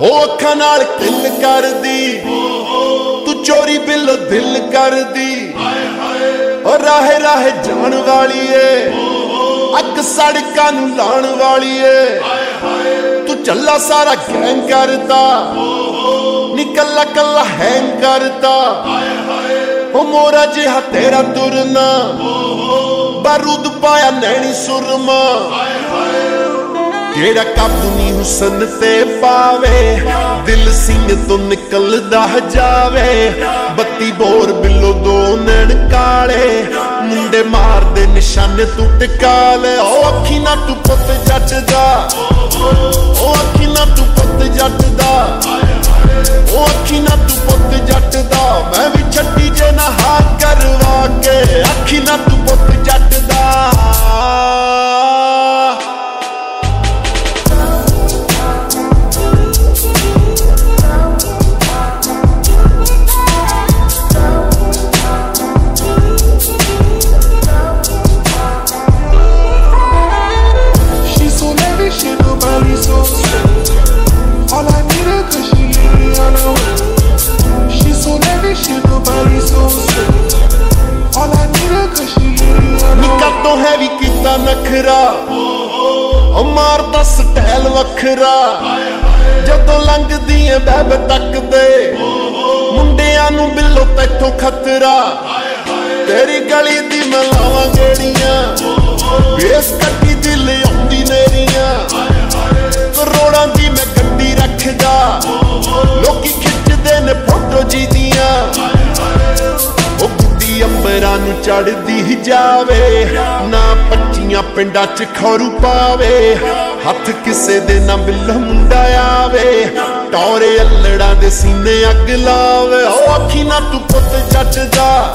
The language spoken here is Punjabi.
ਹੋ ਅੱਖਾਂ ਨਾਲ ਕਿੱਲ ਕਰਦੀ। ਤੂੰ ਚੋਰੀ ਬਿੱਲ ਦਿਲ ਕਰਦੀ। ਓ ਰਾਹੇ ਰਾਹੇ ਜਾਣ ਵਾਲੀ ਏ ਅੱਗ ਸੜਕਾਂ ਨੂੰ ਲਾਣ ਵਾਲੀ ਏ ਤੂੰ ਚੱਲਾ ਸਾਰਾ ਗੈਂਗ ਕਰਦਾ, ਨੀ ਕੱਲਾ ਕੱਲਾ ਹੈਂਗ ਕਰਦਾ। ਓ ਮੋਰਾ ਜਿਹਾ ਤੇਰਾ ਤੁਰਨਾ, ਬਾਰੂਦ ਪਾਇਆ ਨੈਣੀ ਸੁਰਮਾ। ਜਿਹੜਾ ਕਾਬੂ ਨਹੀਂ ਹੁਸਨ ਤੇ ਪਾਵੇ? ਦਿਲ ਸਿੰਘ ਤੋਂ ਨਿਕਲਦਾ ਜਾਵੇ। ਬੱਤੀ ਬੋਰ ਬਿੱਲੋ ਦੋ ਨੈਣ ਕਾਲੇ। ਮੁੰਡੇ ਮਾਰਦੇ ਨਿਸ਼ਾਨੇ ਤੂੰ ਟਿਕਾ ਲੈ। ਉਹ ਅੱਖੀ ਨਾ ਤੂੰ ਪੁੱਤ ਜੱਟ ਹੈ ਨਖਰਾ। ਉਹ ਮਾਰਦਾ ਸਟਾਈਲ ਵੱਖਰਾ। ਜਦੋਂ ਲੰਘਦੀ ਐ ਬੈਬ ਤੱਕਦੇ ਮੁੰਡਿਆਂ ਨੂੰ ਬਿੱਲੋ ਤੈਥੋਂ ਖਤਰਾ। ਤੇਰੀ ਗਲੀ ਦੀ ਮਲਾਵਾਂ ਗੇੜੀਆਂ ਵੇਸ ਕੱਟੀ ਗੁੱਡੀ ਨੂੰ ਚੜਦੀ ਜਾਵੇ, ਨਾ ਪੱਚੀਆਂ ਪਿੰਡਾਂ 'ਚ ਖੌਰੂ ਪਾਵੇ, ਹੱਥ ਕਿਸੇ ਦੇ ਨਾ ਬਿੱਲ ਮੁੰਡਾ ਆਵੇ, ਟੌਰੇ ਅਲੜਾਂ ਦੇ ਸੀਨੇ ਅੱਗ ਲਾਵੇ। ਉਹ ਅੱਖੀ ਨਾ ਤੂੰ ਪੁੱਤ ਜੱਟ ਦਾ